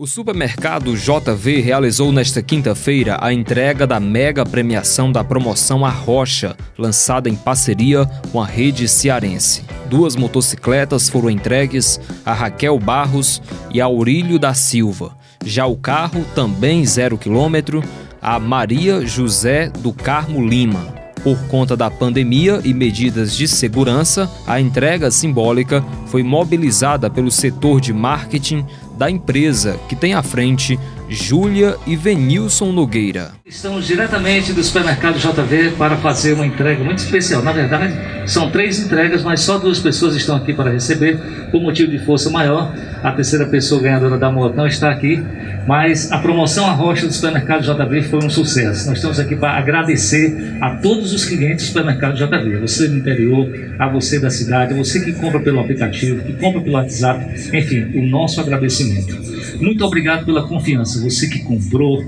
O supermercado JV realizou nesta quinta-feira a entrega da mega premiação da promoção A Rocha, lançada em parceria com a rede cearense. Duas motocicletas foram entregues a Raquel Barros e a Aurílio da Silva. Já o carro, também zero quilômetro, a Maria José do Carmo Lima. Por conta da pandemia e medidas de segurança, a entrega simbólica foi mobilizada pelo setor de marketing da empresa, que tem à frente Júlia e Venilson Nogueira. Estamos diretamente do supermercado JV para fazer uma entrega muito especial. Na verdade, são três entregas, mas só duas pessoas estão aqui para receber, por motivo de força maior. A terceira pessoa ganhadora da moto não está aqui, mas a promoção à rocha do supermercado JV foi um sucesso. Nós estamos aqui para agradecer a todos os clientes do supermercado JV, você do interior, a você da cidade, a você que compra pelo aplicativo, que compra pelo WhatsApp, enfim, o nosso agradecimento. Muito obrigado pela confiança você que comprou,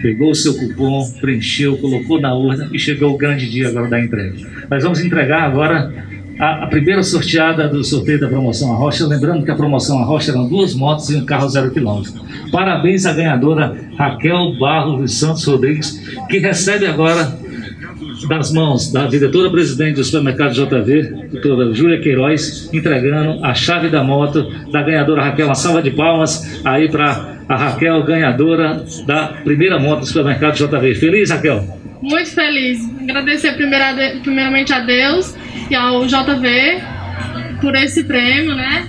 pegou o seu cupom, preencheu, colocou na urna e chegou o grande dia agora da entrega. Nós vamos entregar agora a, a primeira sorteada do sorteio da promoção Arrocha. Lembrando que a promoção Arrocha eram duas motos e um carro zero quilômetro. Parabéns à ganhadora Raquel Barros de Santos Rodrigues, que recebe agora das mãos da diretora-presidente do supermercado JV, doutora Júlia Queiroz, entregando a chave da moto da ganhadora Raquel. Uma salva de palmas aí para a Raquel, ganhadora da primeira moto do supermercado JV. Feliz, Raquel? Muito feliz. Agradecer primeiramente a Deus e ao JV por esse prêmio, né?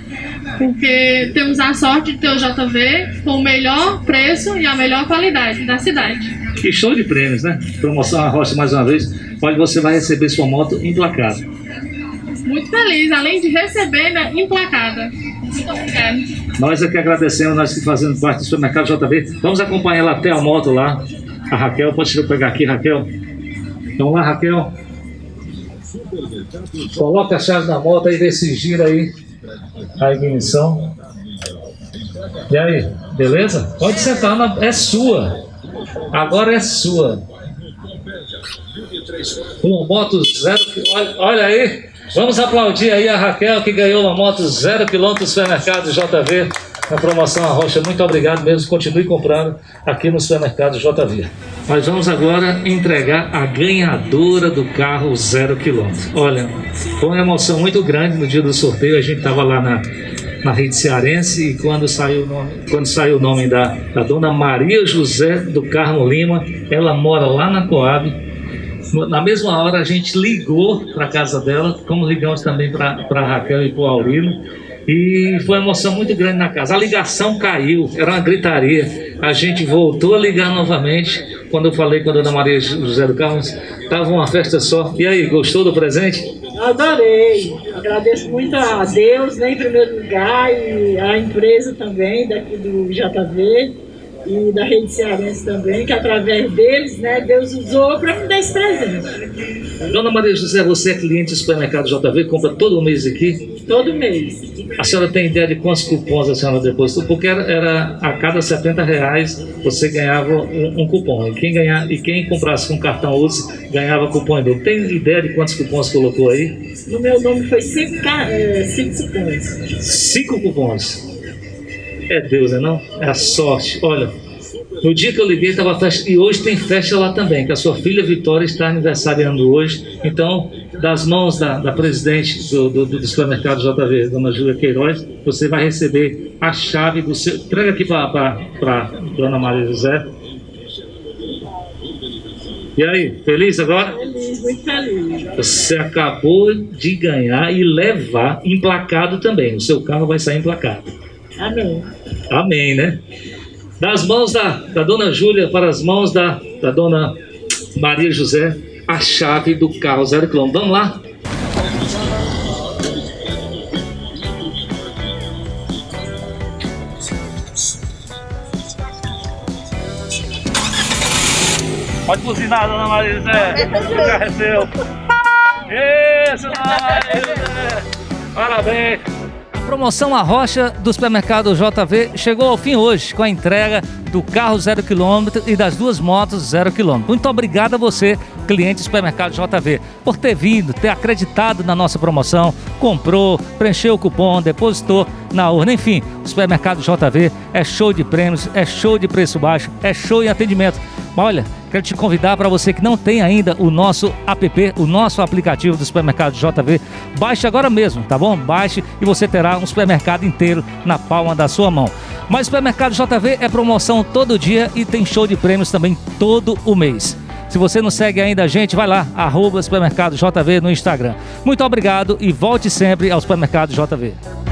Porque temos a sorte de ter o JV com o melhor preço e a melhor qualidade da cidade. Que show de prêmios, né? Promoção a Rocha mais uma vez, onde você vai receber sua moto emplacada. Muito feliz, além de receber, né, emplacada. Muito obrigada. Nós aqui agradecemos, nós que fazemos parte do supermercado JB. Vamos acompanhar ela até a moto lá. A Raquel, pode pegar aqui, Raquel. Vamos lá, Raquel. Coloca a chave da moto aí, vê se gira aí a ignição. E aí, beleza? Pode sentar, na... é sua. Agora é sua. Uma moto zero. Olha, olha aí. Vamos aplaudir aí a Raquel que ganhou uma moto zero quilômetro supermercado JV na promoção Arrocha. Muito obrigado mesmo. Continue comprando aqui no supermercado JV. Nós vamos agora entregar a ganhadora do carro zero quilômetro. Olha, foi uma emoção muito grande no dia do sorteio. A gente estava lá na, na rede cearense e quando saiu o nome, quando saiu o nome da, da dona Maria José do Carmo Lima, ela mora lá na Coab na mesma hora a gente ligou para a casa dela, como ligamos também para a Raquel e para o Aurino, e foi uma emoção muito grande na casa. A ligação caiu, era uma gritaria. A gente voltou a ligar novamente. Quando eu falei com a dona Maria José do Carlos, estava uma festa só. E aí, gostou do presente? Adorei. Agradeço muito a Deus, né, em primeiro lugar, e a empresa também, daqui do JV e da Rede Cearense também, que através deles, né, Deus usou para me dar esse presente. Dona Maria José, você é cliente do supermercado JV, compra todo mês aqui? Todo mês. A senhora tem ideia de quantos cupons a senhora depositou? Porque era, era a cada 70 reais você ganhava um, um, cupom. E quem, ganhar, e quem comprasse com cartão UCI ganhava cupom dobro. Tem ideia de quantos cupons colocou aí? No meu nome foi cinco, é, cinco cupons. Cinco cupons. É Deus, é não? É a sorte. Olha, no dia que eu liguei estava festa e hoje tem festa lá também, que a sua filha Vitória está aniversariando hoje. Então, das mãos da, da presidente do, do, do, supermercado JV, dona Júlia Queiroz, você vai receber a chave do seu. Entrega aqui para a dona Maria José. E aí, feliz agora? Feliz, muito feliz. Você acabou de ganhar e levar emplacado também. O seu carro vai sair emplacado. Amém. Amém, né? Das mãos da, da dona Júlia para as mãos da, da dona Maria José, a chave do carro zero quilômetro. Vamos lá? Pode buzinar, dona Maria José. O carro é seu. Isso, dona Maria José. Parabéns. Promoção A Rocha do supermercado JV chegou ao fim hoje com a entrega do carro zero quilômetro e das duas motos zero quilômetro. Muito obrigado a você, cliente do supermercado JV, por ter vindo, ter acreditado na nossa promoção, comprou, preencheu o cupom, depositou na urna. Enfim, o supermercado JV é show de prêmios, é show de preço baixo, é show em atendimento. Olha, quero te convidar para você que não tem ainda o nosso app, o nosso aplicativo do supermercado JV, baixe agora mesmo, tá bom? Baixe e você terá um supermercado inteiro na palma da sua mão. Mas o supermercado JV é promoção todo dia e tem show de prêmios também todo o mês. Se você não segue ainda a gente, vai lá, arroba supermercado JV no Instagram. Muito obrigado e volte sempre ao supermercado JV.